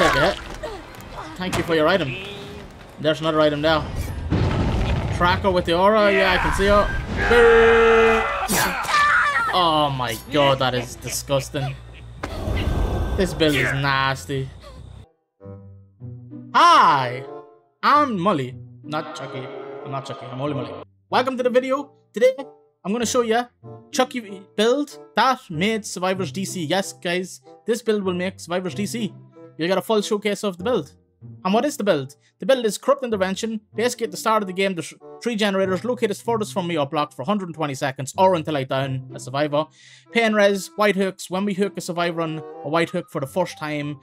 take a hit. Thank you for your item. There's another item now. Tracker with the aura. Yeah, I can see it. Oh my god, that is disgusting. This build is nasty. Hi! I'm Mully, Not Chucky. I'm not Chucky. I'm only Mully. Welcome to the video. Today, I'm going to show you Chucky build that made Survivors DC. Yes, guys, this build will make Survivors DC. You got a full showcase of the build. And what is the build? The build is Corrupt Intervention. Basically, at the start of the game, there's three generators located furthest from me or blocked for 120 seconds or until I down a survivor. Pain res, white hooks. When we hook a survivor on a white hook for the first time,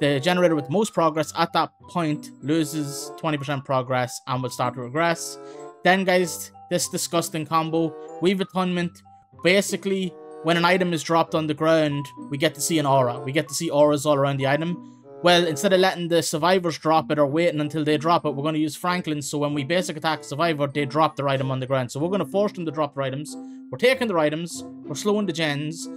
the generator with most progress at that point loses 20% progress and will start to regress. Then, guys, this disgusting combo, Weave Attunement. Basically, when an item is dropped on the ground, we get to see an aura. We get to see auras all around the item. Well, instead of letting the survivors drop it or waiting until they drop it, we're going to use Franklin. So when we basic attack survivor, they drop their item on the ground. So we're going to force them to drop their items. We're taking their items. We're slowing the gens.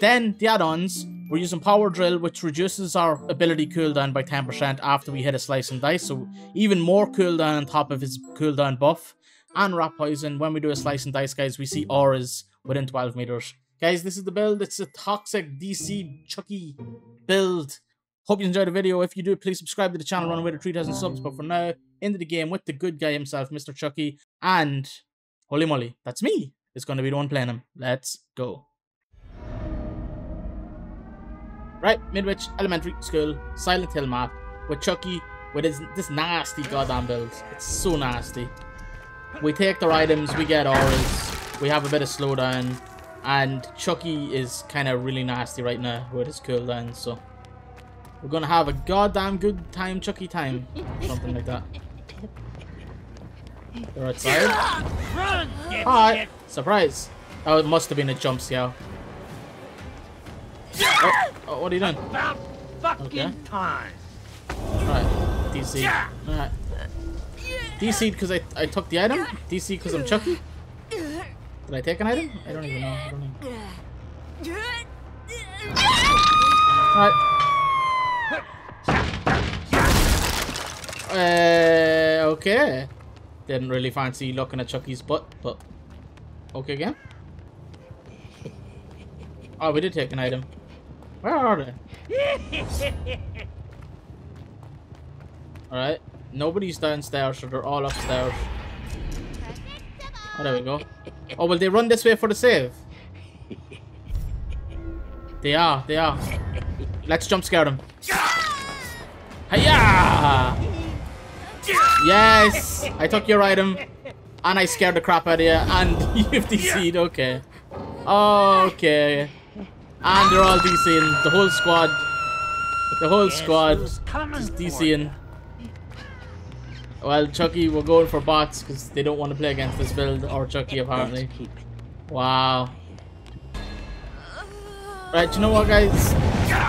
Then the add-ons, we're using Power Drill, which reduces our ability cooldown by 10% after we hit a Slice and Dice. So even more cooldown on top of his cooldown buff. And Rat Poison, when we do a Slice and Dice, guys, we see auras within 12 meters. Guys, this is the build. It's a toxic DC Chucky build. Hope you enjoyed the video. If you do, please subscribe to the channel. Run away to 3,000 subs. But for now, into the game with the good guy himself, Mr. Chucky. And, holy moly, that's me. It's going to be the one playing him. Let's go. Right, Midwich Elementary School, Silent Hill map, with Chucky, with his, this nasty goddamn build. It's so nasty. We take their items, we get auras, we have a bit of slowdown, and Chucky is kind of really nasty right now with his cooldown, so... We're gonna have a goddamn good time, Chucky time. Something like that. They're outside. Hi! Surprise! Oh, it must have been a jump scare. Oh, oh, what are you doing? About fucking Okay. time. Alright, DC. Alright. DC because I, I took the item? DC because I'm Chucky? Did I take an item? I don't even know. I don't know. Alright. Uh, okay. Didn't really fancy looking at Chucky's butt, but okay again. Oh, we did take an item. Where are they? Alright. Nobody's downstairs, so they're all upstairs. Oh, there we go. Oh, will they run this way for the save? They are, they are. Let's jump scare them. Hiya! Yes! I took your item, and I scared the crap out of you, and you've DC'd, okay. Okay. And they're all DCing, the whole squad. The whole squad who's coming is for DCing. Well, Chucky, we're going for bots because they don't want to play against this build, or Chucky apparently. Wow. Right, you know what, guys?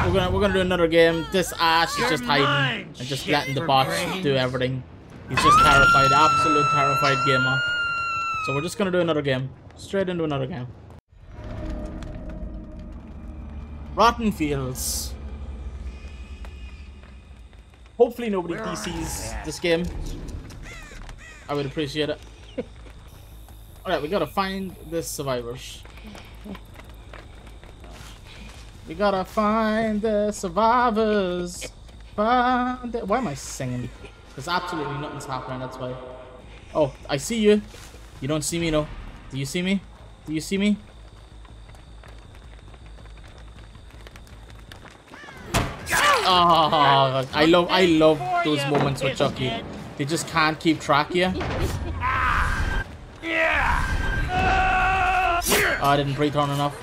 We're gonna we're gonna do another game. This Ash is just hiding and just letting the bots do everything. He's just terrified, absolute terrified gamer. So we're just gonna do another game. Straight into another game. Rotten Fields. Hopefully nobody Where DCs this game. I would appreciate it. Alright, we gotta find the survivors. We gotta find the survivors. Find the... Why am I singing? There's absolutely nothing's happening, that's why. Oh, I see you. You don't see me, no. Do you see me? Do you see me? Oh, I love I love those moments with Chucky. They just can't keep track of you. Oh, I didn't breathe on enough.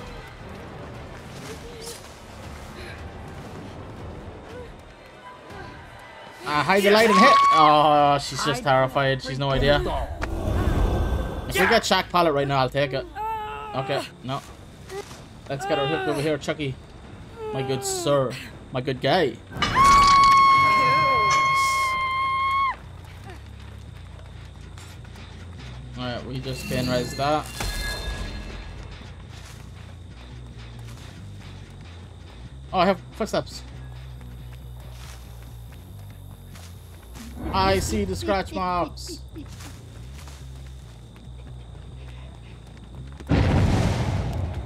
Ah, hide the light and hit. Oh, she's just terrified. She's no idea. If we get Shack Pallet right now, I'll take it. Okay, no. Let's get her hooked over here, Chucky. My good sir. My good guy. Alright, we just can raise that. Oh, I have footsteps. I see the scratch marks.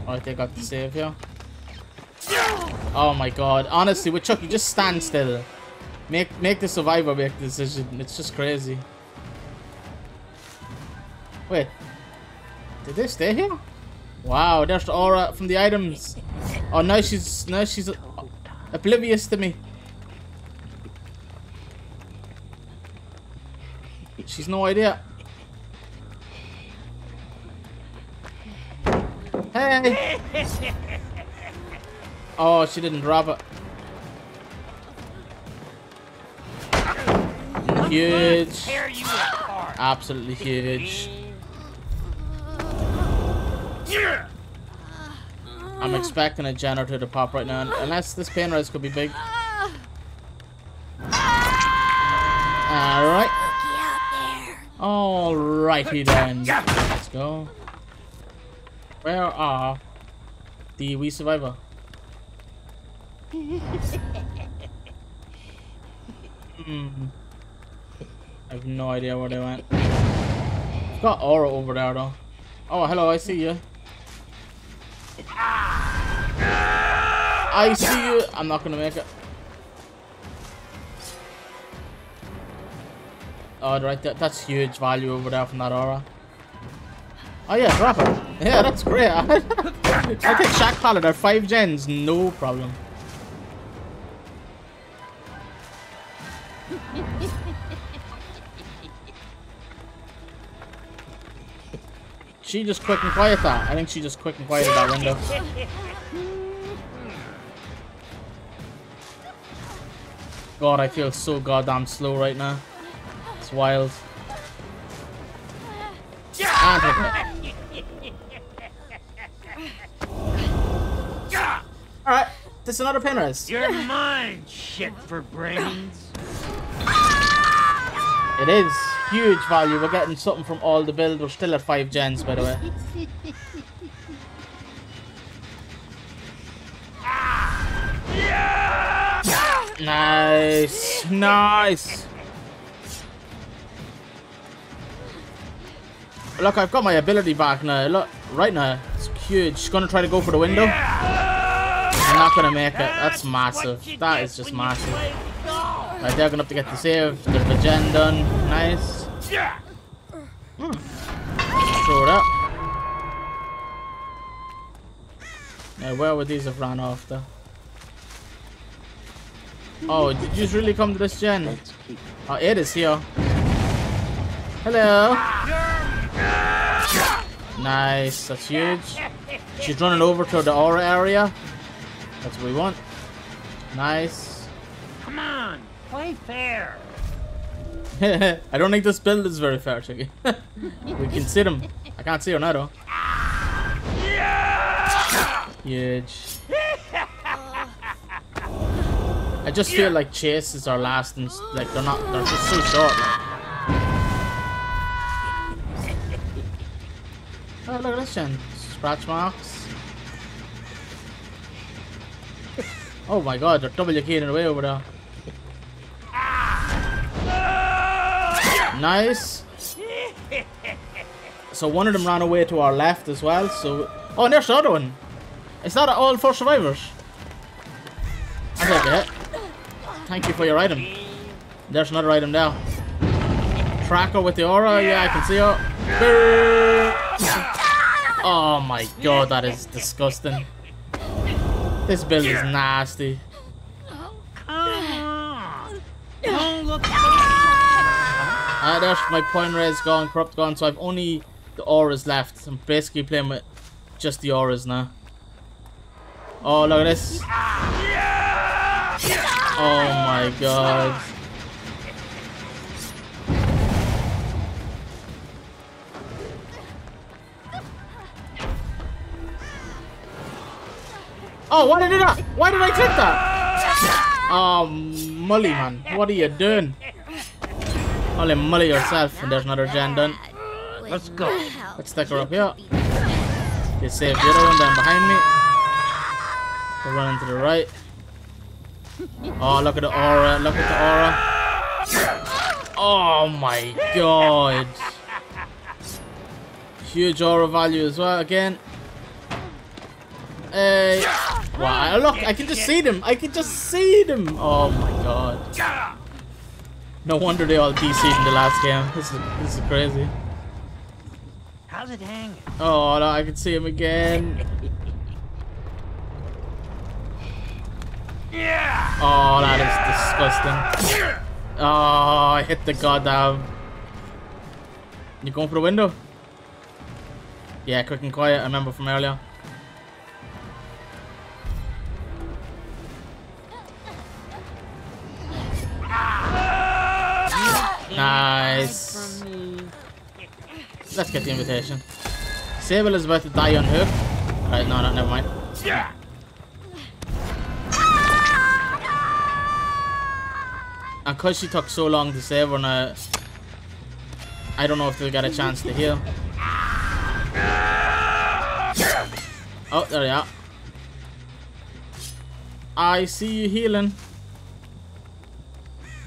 Alright, they got the save here. Oh my god. Honestly, with Chucky, just stand still. Make make the survivor make the decision. It's just crazy. Wait. Did they stay here? Wow, there's the aura from the items. Oh, now she's now she's oblivious to me. She's no idea. Hey! Oh, she didn't drop it. Huge. Absolutely huge. I'm expecting a generator to pop right now, unless this pain res could be big. Alright. Alrighty then. Let's go. Where are the wee survivor? Hmm. I have no idea where they went. I've got aura over there though. Oh, hello, I see you. I see you. I'm not gonna make it. Oh, right, that, that's huge value over there from that aura. Oh yeah, drop it. Yeah, that's great. I take Shack at 5 gens, no problem. She just quick and quiet that. I think she just quick and quieted that window. God, I feel so goddamn slow right now. It's wild. Alright, this is another pain res. You're mine, shit for brains. It is huge value. We're getting something from all the build. We're still at 5 gens, by the way. Nice. Nice. Look, I've got my ability back now. Look, right now. It's huge. She's gonna try to go for the window. I'm not gonna make it. That's massive. That is just massive. Right, they're gonna have to get the save. There's the gen done. Nice. Hmm. Throw it up. Now, where would these have run though? Oh, did you really come to this gen? Oh, it is here. Hello. Nice, that's huge. She's running over to the aura area. That's what we want. Nice. Come on, play fair. I don't think this build is very fair, Chicky. we can see them. I can't see now, though. Huge. I just feel like chases are and like they're not, they're just so short. Like. Oh, look at this one. Scratch marks. Oh my god, they're double keying away over there. Nice. So one of them ran away to our left as well, so... Oh, and there's the other one. Is that all four survivors? I'll take. Thank you for your item. There's another item now. Tracker with the aura, yeah, I can see it. Oh my god, that is disgusting. This build is nasty. Oh, come on. Don't look uh, there's my point res gone, corrupt gone, so I've only the auras left. I'm basically playing with just the auras now. Oh, look at this. Oh my god. Oh, why did I not? Why did I click that? Oh, Mully, man. What are you doing? Only Mully yourself, there's another gen done. Let's go. Let's stick her up here. You save the other one down behind me. We're running to the right. Oh, look at the aura. Look at the aura. Oh my god. Huge aura value as well again. Hey. Wow, look, I can just see them. I can just see them. Oh my god. No wonder they all DC'd in the last game. This is this is crazy. How's it hanging? Oh no, I can see him again. Yeah. Oh, that is disgusting. Oh, I hit the goddamn. You going for the window? Yeah, quick and quiet. I remember from earlier. Nice. Let's get the invitation. Sable is about to die on hook. Right, no, no, never mind. Yeah. And because she took so long to save her, now, I don't know if they'll get a chance to heal. Oh, there you are. I see you healing.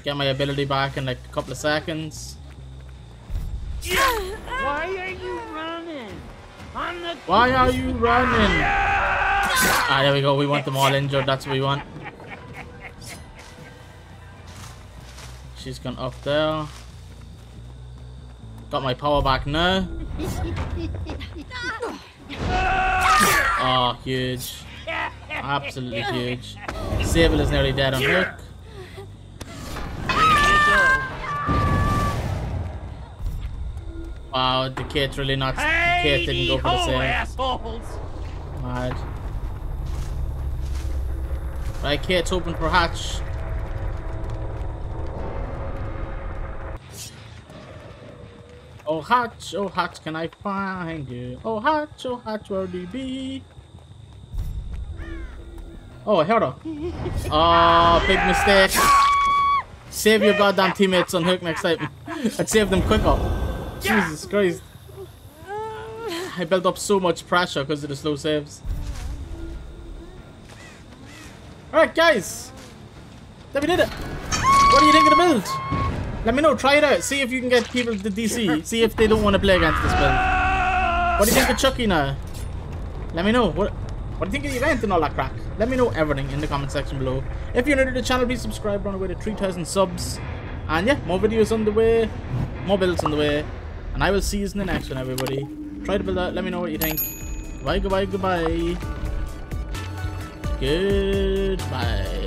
Get my ability back in like a couple of seconds. Why are you running? On the Why are you running? Ah, there we go. We want them all injured. That's what we want. She's gone up there. Got my power back now. Oh, huge. Absolutely huge. Sable is nearly dead on hook. Wow, the kid really not. The kid didn't go for the ho, save. assholes! Mad. Right, Kate's open for hatch. Oh hatch, oh hatch, can I find you? Oh hatch, oh hatch, where do you be? Oh, heard her. Oh, big mistake. Save your goddamn teammates on hook next time. I'd save them quicker. Jesus Christ. I built up so much pressure because of the slow saves. Alright guys! Then we did it! What do you think of the build? Let me know, try it out, see if you can get people to DC, see if they don't want to play against this build. What do you think of Chucky now? Let me know, what what do you think of the event and all that crack? Let me know everything in the comment section below. If you're new to the channel, please subscribe, on the way to 3000 subs. And yeah, more videos on the way, more builds on the way. And I will see you in the next one, everybody. Try to build out, let me know what you think. Bye, goodbye, goodbye. Goodbye.